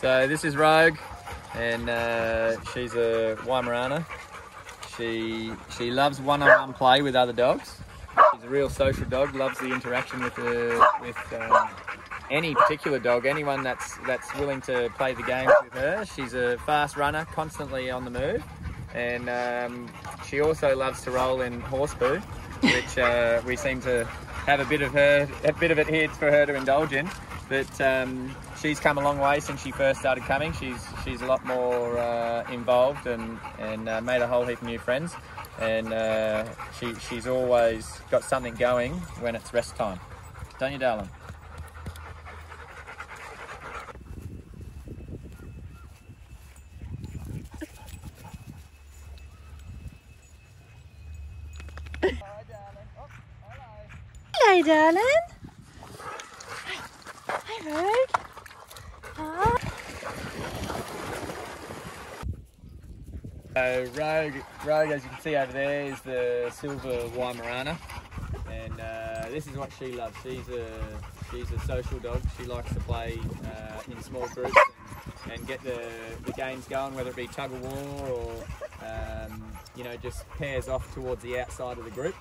So this is Rogue, and uh, she's a Weimaraner. She she loves one-on-one play with other dogs. She's a real social dog. Loves the interaction with the with um, any particular dog, anyone that's that's willing to play the game with her. She's a fast runner, constantly on the move, and um, she also loves to roll in horse poo, which uh, we seem to have a bit of her a bit of it here for her to indulge in. But um, she's come a long way since she first started coming. She's she's a lot more uh, involved and and uh, made a whole heap of new friends. And uh, she she's always got something going when it's rest time, don't you, darling? Hello, darling. Hi, Rogue. Hi. So Rogue, Rogue, as you can see over there, is the silver Weimaraner, and uh, this is what she loves. She's a she's a social dog. She likes to play uh, in small groups and, and get the, the games going, whether it be tug of war or um, you know just pairs off towards the outside of the group.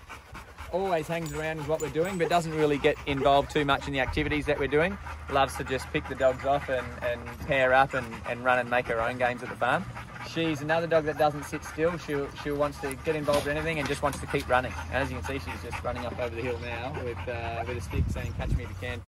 Always hangs around with what we're doing, but doesn't really get involved too much in the activities that we're doing. Loves to just pick the dogs off and, and pair up and, and run and make her own games at the farm. She's another dog that doesn't sit still. She she wants to get involved in anything and just wants to keep running. And as you can see, she's just running up over the hill now with uh, with a stick saying, "Catch me if you can."